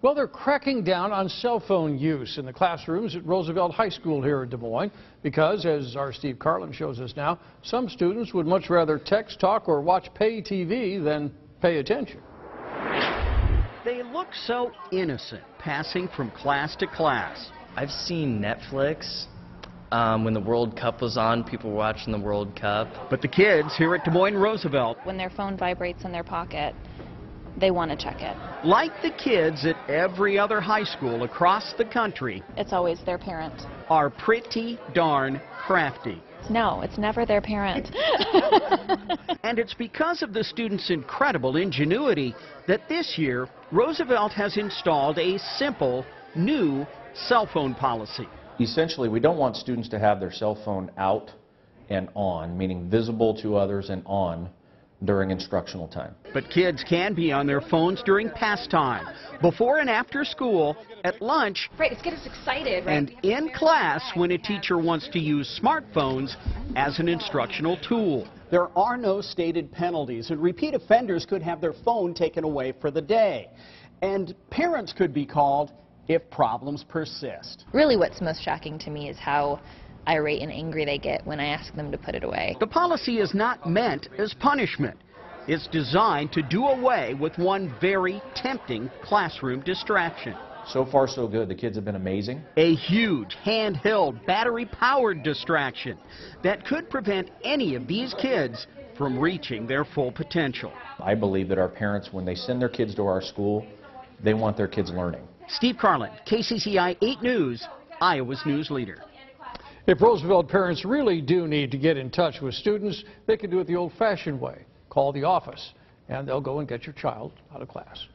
Well, they're cracking down on cell phone use in the classrooms at Roosevelt High School here in Des Moines because, as our Steve Carlin shows us now, some students would much rather text, talk, or watch pay TV than pay attention. They look so innocent, passing from class to class. I've seen Netflix. Um, when the World Cup was on, people were watching the World Cup. But the kids here at Des Moines Roosevelt, When their phone vibrates in their pocket, they want to check it. like the kids at every other high school across the country, It's always their parent. are pretty darn crafty. No, it's never their parent. And it's because of the students' incredible ingenuity that this year Roosevelt has installed a simple, new cell phone policy. Essentially, we don't want students to have their cell phone out and on, meaning visible to others and on during instructional time. But kids can be on their phones during pastime, before and after school, at lunch, Right, let's get us excited, right? and in class when a teacher wants to use smartphones as an instructional tool. There are no stated penalties, and repeat offenders could have their phone taken away for the day. And parents could be called if problems persist. really, what's most shocking to me is how irate and angry they get when I ask them to put it away. The policy is not meant as punishment. It's designed to do away with one very tempting classroom distraction. So far, so good. The kids have been amazing. A huge handheld battery-powered distraction that could prevent any of these kids from reaching their full potential. I believe that our parents, when they send their kids to our school, they want their kids learning. Steve Carlin, KCCI 8 News, Iowa's news leader. If Roosevelt parents really do need to get in touch with students, they can do it the old-fashioned way. Call the office, and they'll go and get your child out of class.